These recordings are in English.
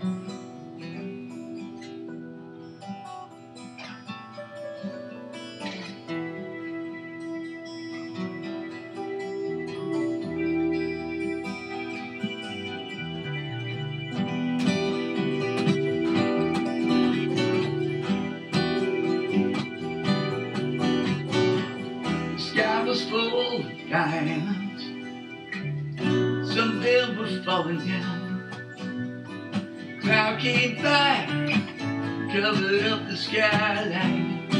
sky was full of diamonds. Some were falling down. Cloud came by, covered up the skyline.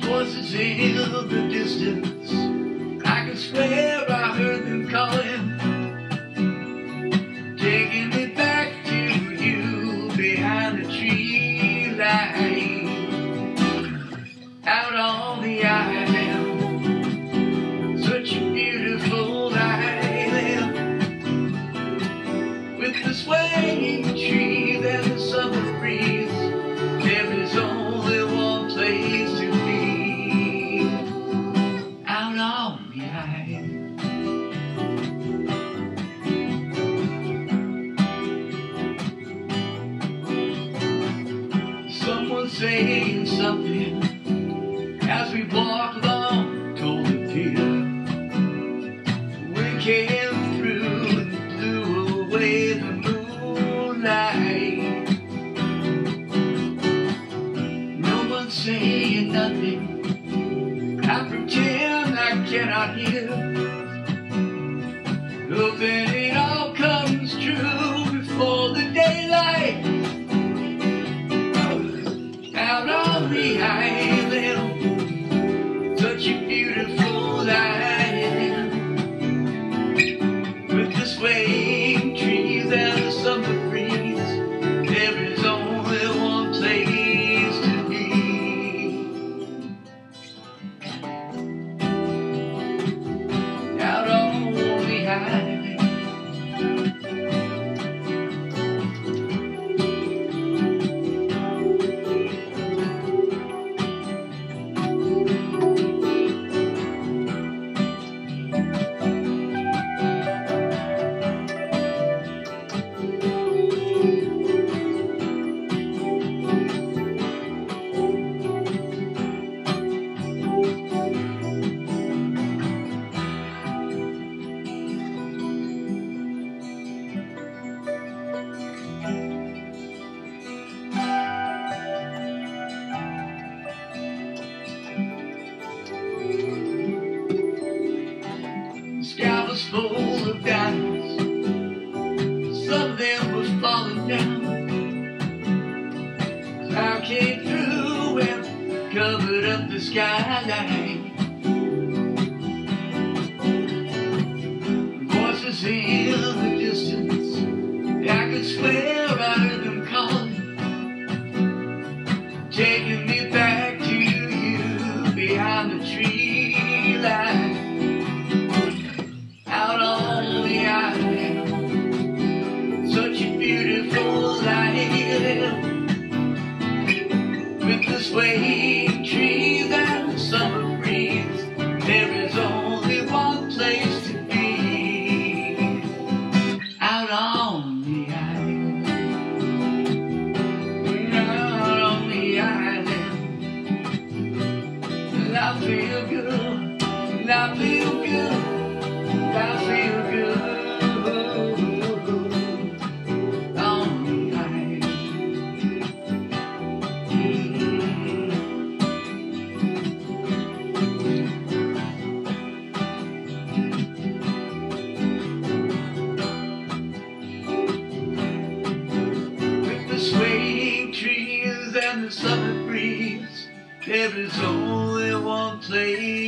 Voices in the distance, I can swear saying something as we walk along Golden Pier. We came through and blew away the moonlight. No one's saying nothing. I pretend I cannot hear. Hoping was full of diamonds. Some of them were falling down. Cloud came through and covered up the skyline. Voices in the distance. I could swear I heard them calling. Taking me back to you behind the tree I there is only one place